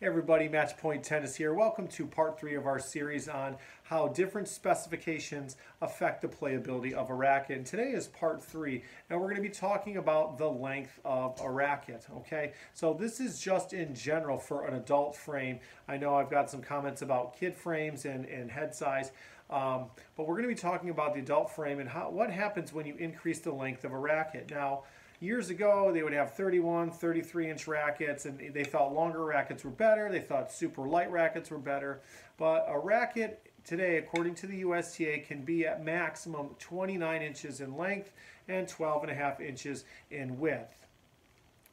Hey everybody, Match Point Tennis here. Welcome to part three of our series on how different specifications affect the playability of a racket. And today is part three, and we're going to be talking about the length of a racket. Okay, so this is just in general for an adult frame. I know I've got some comments about kid frames and, and head size. Um, but we're going to be talking about the adult frame and how, what happens when you increase the length of a racket. Now, years ago they would have 31 33 inch rackets and they thought longer rackets were better. They thought super light rackets were better. But a racket today according to the USTA can be at maximum 29 inches in length and 12 and a half inches in width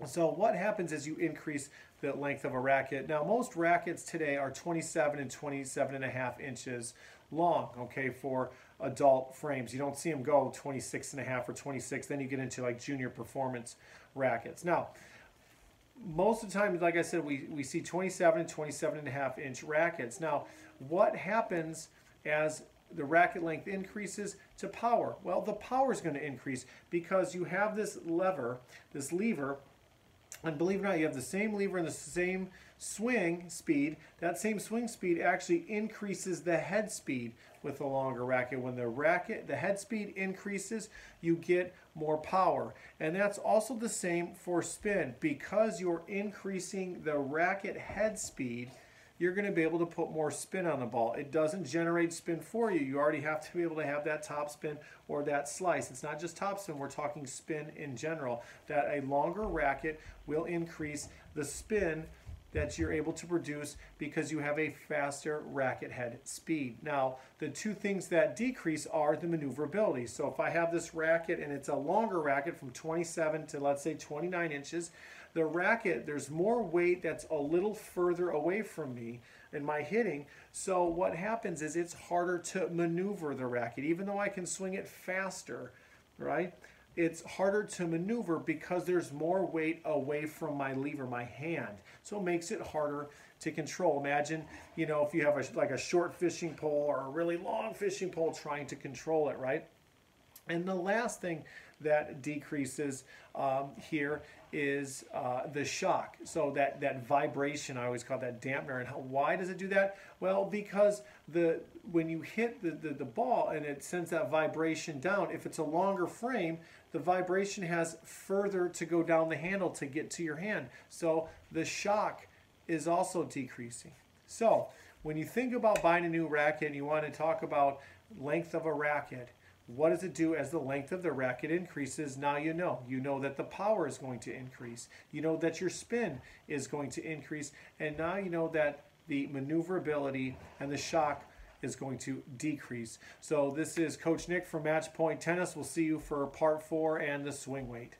so what happens as you increase the length of a racket now most rackets today are 27 and 27 and a half inches long okay for adult frames. You don't see them go 26 and a half or 26. Then you get into like junior performance rackets. Now, most of the time, like I said, we, we see 27 and 27 and a half inch rackets. Now, what happens as the racket length increases to power? Well, the power is going to increase because you have this lever, this lever, and believe it or not, you have the same lever and the same swing speed. That same swing speed actually increases the head speed with a longer racket. When the racket, the head speed increases, you get more power. And that's also the same for spin. Because you're increasing the racket head speed, you're going to be able to put more spin on the ball. It doesn't generate spin for you. You already have to be able to have that top spin or that slice. It's not just top spin, we're talking spin in general. That a longer racket will increase the spin that you're able to produce because you have a faster racket head speed. Now, the two things that decrease are the maneuverability. So if I have this racket and it's a longer racket from 27 to let's say 29 inches, the racket, there's more weight that's a little further away from me in my hitting. So what happens is it's harder to maneuver the racket, even though I can swing it faster, right? It's harder to maneuver because there's more weight away from my lever, my hand. So it makes it harder to control. Imagine, you know, if you have a, like a short fishing pole or a really long fishing pole trying to control it, right? And the last thing that decreases um, here is uh, the shock. So that, that vibration, I always call that dampener. And how, why does it do that? Well, because the when you hit the, the, the ball and it sends that vibration down, if it's a longer frame, the vibration has further to go down the handle to get to your hand. So the shock is also decreasing. So when you think about buying a new racket and you want to talk about length of a racket, what does it do as the length of the racket increases? Now you know. You know that the power is going to increase. You know that your spin is going to increase. And now you know that the maneuverability and the shock is going to decrease. So this is Coach Nick from Match Point Tennis. We'll see you for part four and the swing weight.